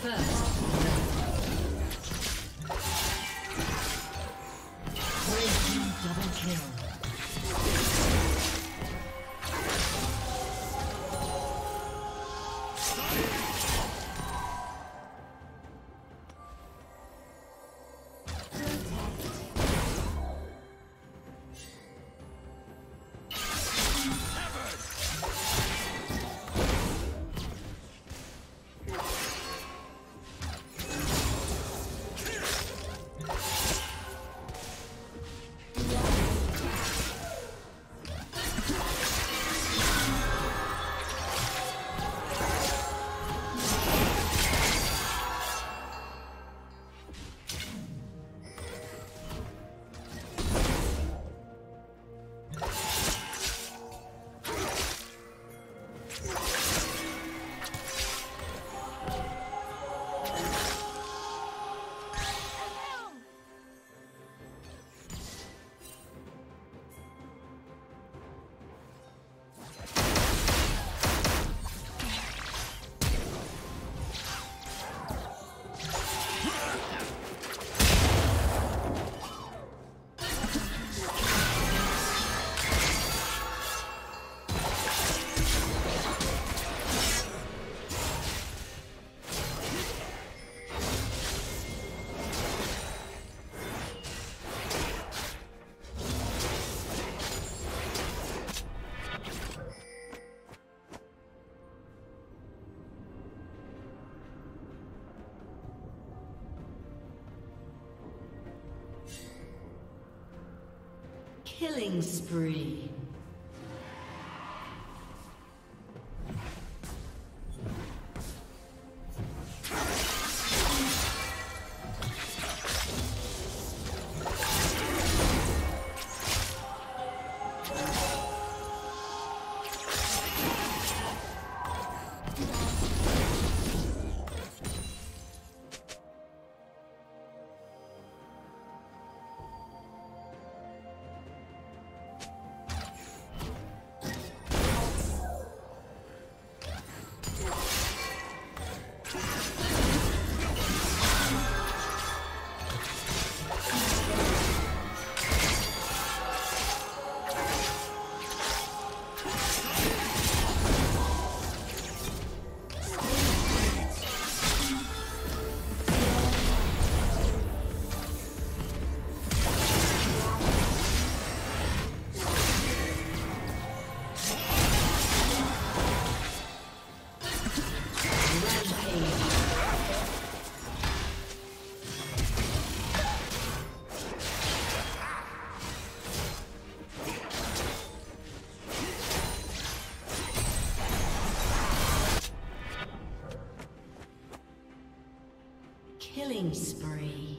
First. Killing spree. Killing spree.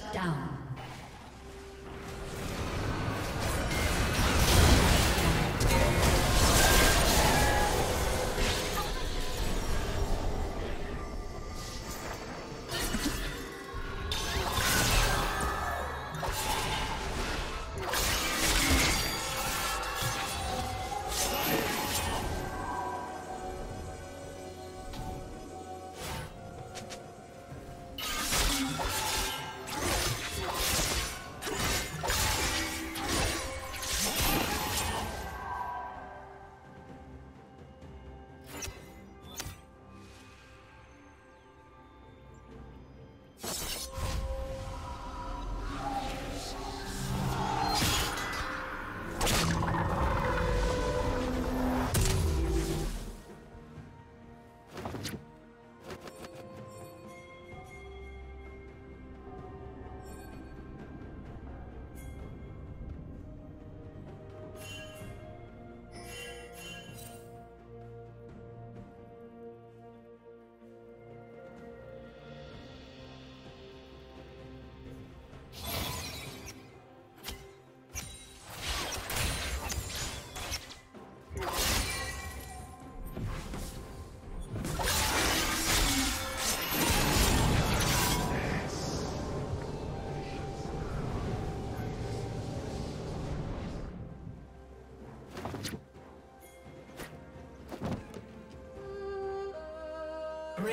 Shut down.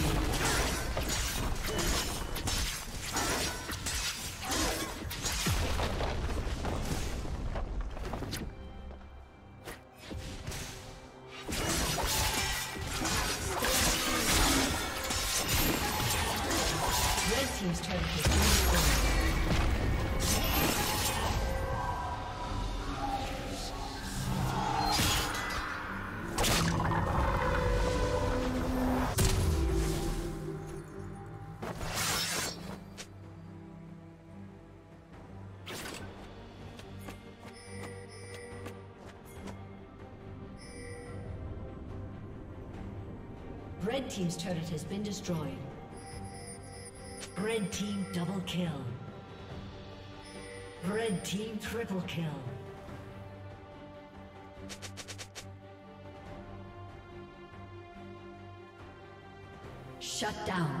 Thank you. Red team's turret has been destroyed. Red team double kill. Red team triple kill. Shut down.